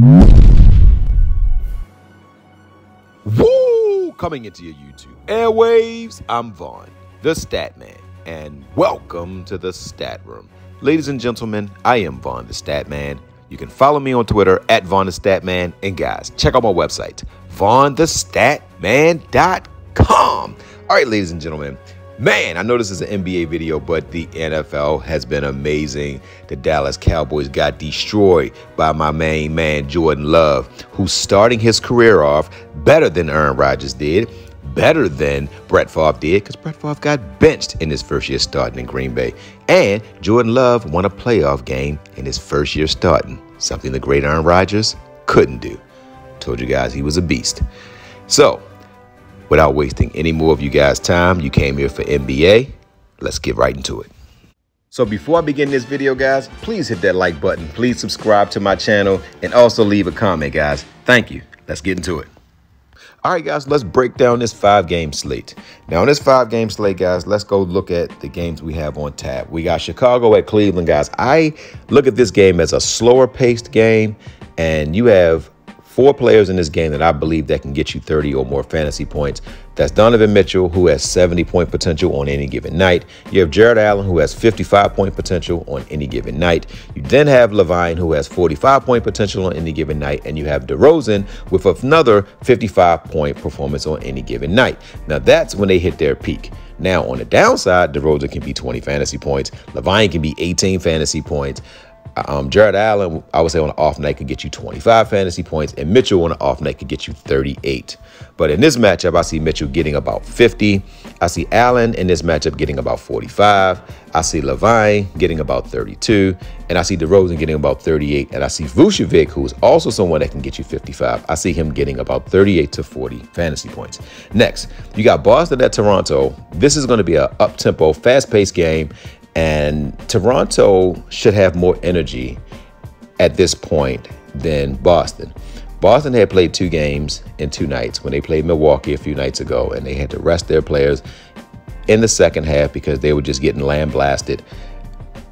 Woo! Coming into your YouTube airwaves, I'm Vonn, the Stat Man, and welcome to the Stat Room. Ladies and gentlemen, I am Vonn, the Stat Man. You can follow me on Twitter at Vonn the Stat Man, and guys, check out my website, vonnthestatman.com. All right, ladies and gentlemen, Man, I know this is an NBA video, but the NFL has been amazing. The Dallas Cowboys got destroyed by my main man, Jordan Love, who's starting his career off better than Aaron Rodgers did, better than Brett Favre did, because Brett Favre got benched in his first year starting in Green Bay. And Jordan Love won a playoff game in his first year starting, something the great Aaron Rodgers couldn't do. Told you guys he was a beast. So, Without wasting any more of you guys' time, you came here for NBA. Let's get right into it. So before I begin this video, guys, please hit that like button. Please subscribe to my channel and also leave a comment, guys. Thank you. Let's get into it. All right, guys, let's break down this five game slate. Now, on this five game slate, guys, let's go look at the games we have on tap. We got Chicago at Cleveland, guys. I look at this game as a slower paced game, and you have four players in this game that I believe that can get you 30 or more fantasy points. That's Donovan Mitchell, who has 70 point potential on any given night. You have Jarrett Allen, who has 55 point potential on any given night. You then have LaVine, who has 45 point potential on any given night. And you have DeRozan with another 55 point performance on any given night. Now, that's when they hit their peak. Now, on the downside, DeRozan can be 20 fantasy points. LaVine can be 18 fantasy points. Um, Jarrett Allen, I would say on an off night could get you 25 fantasy points, and Mitchell on an off night could get you 38. But in this matchup, I see Mitchell getting about 50. I see Allen in this matchup getting about 45. I see LaVine getting about 32. And I see DeRozan getting about 38. And I see Vucevic, who is also someone that can get you 55. I see him getting about 38 to 40 fantasy points. Next, you got Boston at Toronto. This is going to be a up-tempo, fast-paced game. And Toronto should have more energy at this point than Boston. Boston had played two games in two nights when they played Milwaukee a few nights ago, and they had to rest their players in the second half because they were just getting land blasted.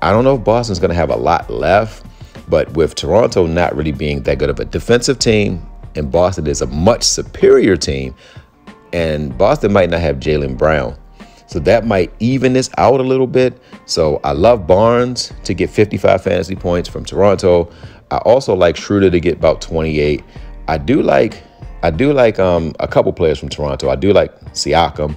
I don't know if Boston's going to have a lot left, but with Toronto not really being that good of a defensive team, and Boston is a much superior team, and Boston might not have Jaylen Brown. So that might even this out a little bit. So I love Barnes to get 55 fantasy points from Toronto. I also like Schroeder to get about 28. I do like I do like um, a couple players from Toronto. I do like Siakam,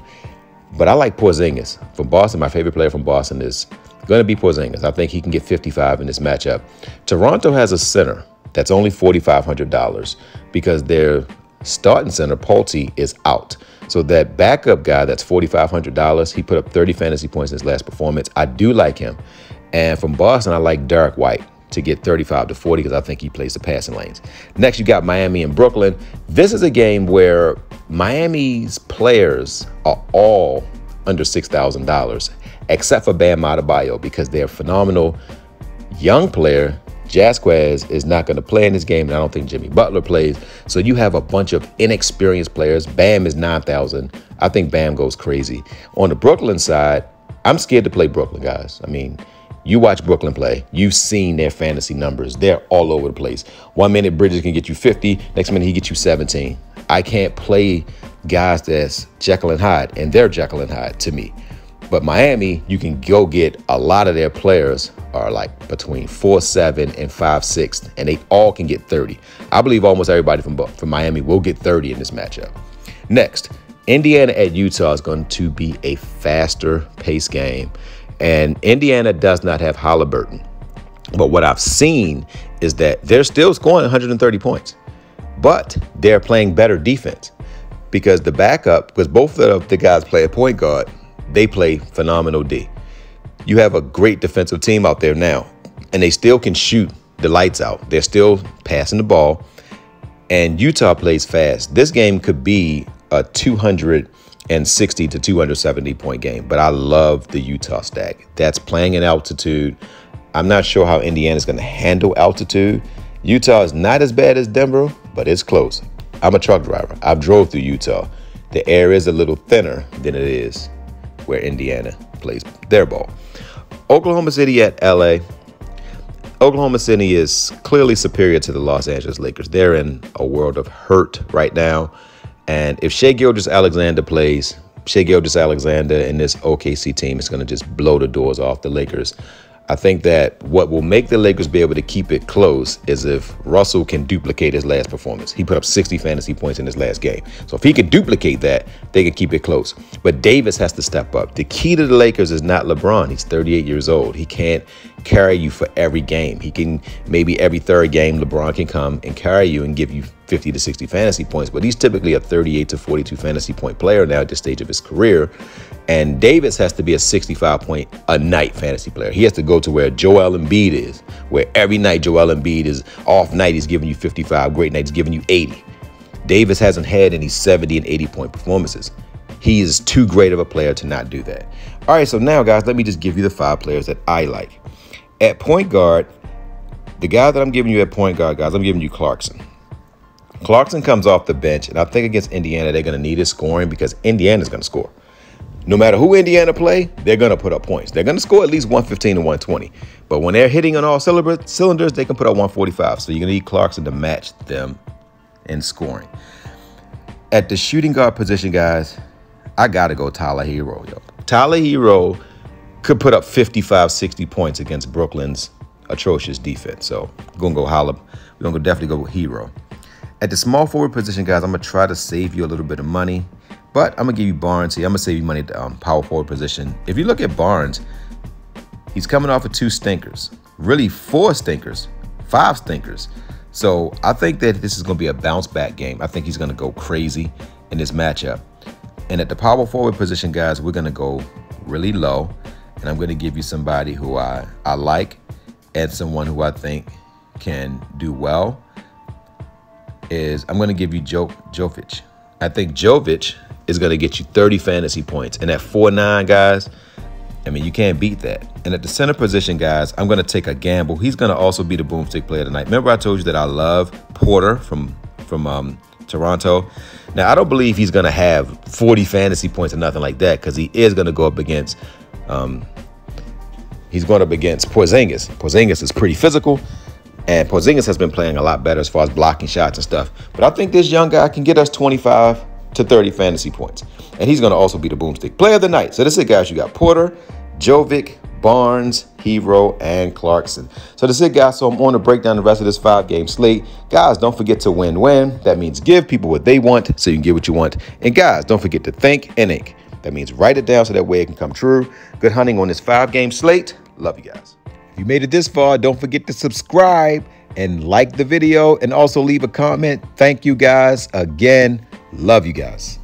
but I like Porzingis from Boston. My favorite player from Boston is going to be Porzingis. I think he can get 55 in this matchup. Toronto has a center that's only $4,500 because their starting center, Poeltl, is out. So that backup guy that's $4,500, he put up 30 fantasy points in his last performance. I do like him. And from Boston, I like Derrick White to get 35 to 40 because I think he plays the passing lanes. Next, you got Miami and Brooklyn. This is a game where Miami's players are all under $6,000, except for Bam Adebayo because they're phenomenal young player Jaquez is not going to play in this game, and I don't think Jimmy Butler plays. So you have a bunch of inexperienced players. Bam is 9,000. I think Bam goes crazy. On the Brooklyn side, I'm scared to play Brooklyn, guys. I mean, you watch Brooklyn play, you've seen their fantasy numbers. They're all over the place. One minute Bridges can get you 50, next minute he gets you 17. I can't play guys that's Jekyll and Hyde, and they're Jekyll and Hyde to me. But Miami, you can go get a lot of their players are like between four seven and five six, and they all can get 30. I believe almost everybody from, from Miami will get 30 in this matchup. Next, Indiana at Utah is going to be a faster pace game. And Indiana does not have Halliburton. But what I've seen is that they're still scoring 130 points, but they're playing better defense because the backup, because both of the guys play a point guard, they play phenomenal D. You have a great defensive team out there now, and they still can shoot the lights out. They're still passing the ball, and Utah plays fast. This game could be a 260 to 270 point game, but I love the Utah stack. That's playing in altitude. I'm not sure how Indiana is going to handle altitude. Utah is not as bad as Denver, but it's close. I'm a truck driver. I've drove through Utah. The air is a little thinner than it is where Indiana plays their ball. Oklahoma City at LA. Oklahoma City is clearly superior to the Los Angeles Lakers. They're in a world of hurt right now. And if Shai Gilgeous-Alexander plays, Shai Gilgeous-Alexander and this OKC team is going to just blow the doors off the Lakers. I think that what will make the Lakers be able to keep it close is if Russell can duplicate his last performance. He put up 60 fantasy points in his last game. So if he could duplicate that, they could keep it close. But Davis has to step up. The key to the Lakers is not LeBron. He's 38 years old. He can't carry you for every game. He can maybe every third game LeBron can come and carry you and give you 50 to 60 fantasy points, but he's typically a 38 to 42 fantasy point player now at this stage of his career. And Davis has to be a 65 point a night fantasy player. He has to go to where Joel Embiid is, where every night Joel Embiid is off night, he's giving you 55, great night, he's giving you 80. Davis hasn't had any 70 and 80 point performances. He is too great of a player to not do that. All right, so now, guys, let me just give you the five players that I like. At point guard, the guy that I'm giving you at point guard, guys, I'm giving you Clarkson. Clarkson comes off the bench, and I think against Indiana, they're going to need his scoring because Indiana's going to score. No matter who Indiana play, they're going to put up points. They're going to score at least 115 and 120. But when they're hitting on all cylinders, they can put up 145. So you're going to need Clarkson to match them in scoring. At the shooting guard position, guys, I got to go Tyler Herro, yo. Tyler Herro could put up 55, 60 points against Brooklyn's atrocious defense. So going to go holla. We're going to definitely go with Herro. At the small forward position, guys, I'm going to try to save you a little bit of money. But I'm going to give you Barnes here. I'm going to save you money at the um, power forward position. If you look at Barnes, he's coming off of two stinkers. Really four stinkers, five stinkers. So I think that this is going to be a bounce back game. I think he's going to go crazy in this matchup. And at the power forward position, guys, we're going to go really low. And I'm going to give you somebody who I, I like and someone who I think can do well is I'm going to give you Joe Jovic. I think Jovic is going to get you 30 fantasy points. And at 4-9, guys, I mean, you can't beat that. And at the center position, guys, I'm going to take a gamble. He's going to also be the boomstick player tonight. Remember I told you that I love Porter from, from um, Toronto. Now, I don't believe he's going to have 40 fantasy points or nothing like that because he is going to go up against um, he's going up against Porzingis. Porzingis is pretty physical. And Porzingis has been playing a lot better as far as blocking shots and stuff. But I think this young guy can get us 25 to 30 fantasy points. And he's going to also be the boomstick player of the night. So this is guys, you got Porter, Jovic, Barnes, Herro, and Clarkson. So that's it, guys. So I'm on to break down the rest of this five-game slate. Guys, don't forget to win-win. That means give people what they want so you can get what you want. And guys, don't forget to think and ink. That means write it down so that way it can come true. Good hunting on this five-game slate. Love you guys. You made it this far, don't forget to subscribe and like the video and also leave a comment. Thank you guys again. Love you guys.